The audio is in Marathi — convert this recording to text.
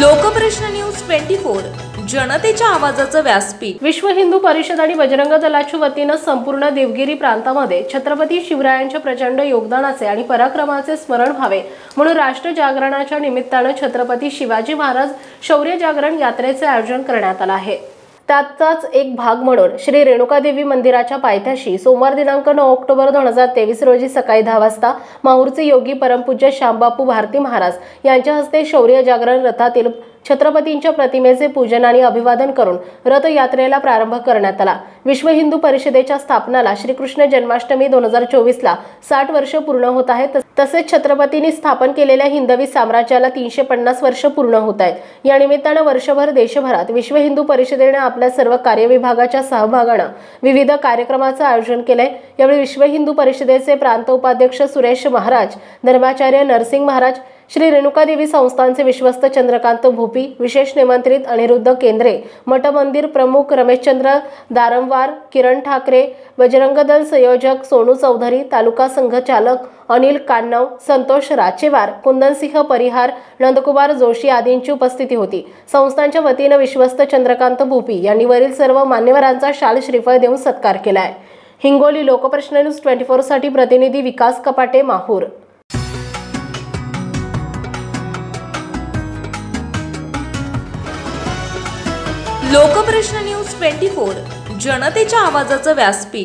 लोकप्रश्न न्यूज ट्वेंटी फोर जनतेच्या आवाजाचं व्यासपीठ. विश्व हिंदू परिषद आणि बजरंग दलाच्या वतीनं संपूर्ण देवगिरी प्रांतामध्ये छत्रपती शिवरायांच्या प्रचंड योगदानाचे आणि पराक्रमाचे स्मरण व्हावे म्हणून राष्ट्र जागरणाच्या निमित्तानं छत्रपती शिवाजी महाराज शौर्य जागरण यात्रेचे आयोजन करण्यात आलं आहे. त्याचाच एक भाग म्हणून श्री रेणुकादेवी मंदिराच्या पायथ्याशी सोमवार दिनांक नऊ ऑक्टोबर दोन हजार तेवीस रोजी सकाळी दहा वाजता माहूरचे योगी परमपूज्य श्यामबापू भारती महाराज यांच्या हस्ते शौर्य जागरण रथातील छत्रपतींच्या प्रतिमेचे पूजन आणि अभिवादन करून रथयात्रेला प्रारंभ करण्यात आला. विश्व हिंदू परिषदेच्या स्थापनाला श्रीकृष्ण जन्माष्टमी दोन हजार चोवीसला साठ वर्ष पूर्ण होत आहेत. तसेच छत्रपतींनी स्थापन केलेल्या हिंदवी साम्राज्याला तीनशे पन्नास वर्ष पूर्ण होत आहेत. या निमित्तानं वर्षभर देशभरात विश्व हिंदू परिषदेने आपल्या सर्व कार्यविभागाच्या सहभागानं विविध कार्यक्रमाचं आयोजन केलंय. यावेळी विश्व हिंदू परिषदेचे प्रांत उपाध्यक्ष सुरेश महाराज धर्माचार्य नरसिंग महाराज श्री रेणुकादेवी संस्थानचे विश्वस्त चंद्रकांत भोपी विशेष निमंत्रित अनिरुद्ध केंद्रे मठ मंदिर प्रमुख रमेशचंद्र दारंवार किरण ठाकरे बजरंग दल संयोजक सोनू चौधरी तालुका संघचालक अनिल कान्नव संतोष राचेवार कुंदनसिंह परिहार नंदकुमार जोशी आदींची उपस्थिती होती. संस्थांच्या वतीनं विश्वस्त चंद्रकांत भोपी यांनी वरील सर्व मान्यवरांचा शाल श्रीफळ देऊन सत्कार केलाय. हिंगोली लोकप्रश्न न्यूज ट्वेंटी फोरसाठी प्रतिनिधी Vikas Kapate Mahur. Lokprashna news twenty four जनतेच्या आवाजाचं व्यासपीठ.